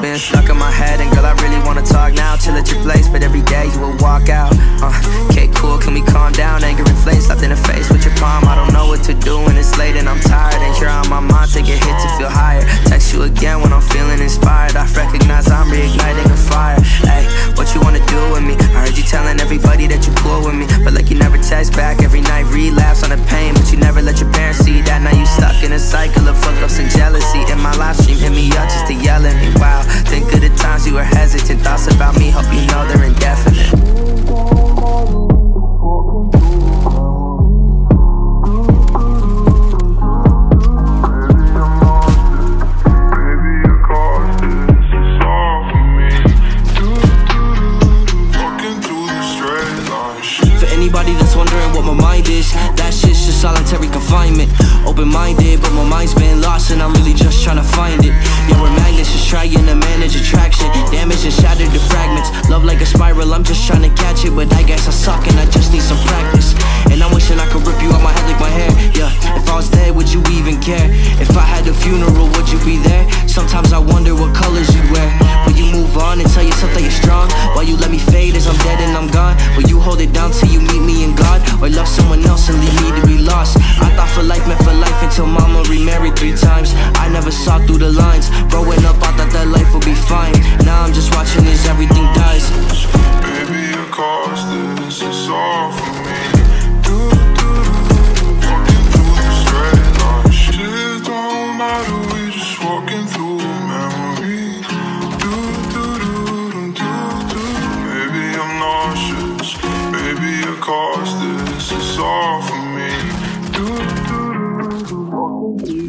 Been stuck in my head, and girl, I really wanna talk now. Chill at your place, but every day you will walk out. Uh, okay, cool, can we calm down? Anger inflates, slapped in the face with your palm. I don't know what to do when it's late and I'm tired. And you're on my mind, take a hit to feel higher. Text you again when I'm feeling inspired. I recognize I'm reigniting a fire. Hey, what you wanna do with me? I heard you telling everybody that you cool with me, but like you never text back every night. Relapse on the pain, but you never let your parents see that. Now you stuck in a cycle of fuck ups and jealousy. Mind that shit's just solitary confinement. Open minded, but my mind's been lost, and I'm really just trying to find it. Yeah, we're magnets, just trying to manage attraction. Damage and shattered to fragments. Love like a spiral, I'm just trying to catch it, but I guess I suck and I just need some practice. And I'm wishing I could rip you out my head like my hair. Yeah, if I was dead, would you even care? If I had a funeral, would you be there? Growing up, I thought that life would be fine. Now I'm just watching as everything dies. Baby, your cost is it's all for me. Walking through the straight line. Shit don't matter, we just walking through memory. Do-do-do-do-do-do. Baby, I'm nauseous. Baby, your cost is it's all for me. Do-do-do-do-do, walking through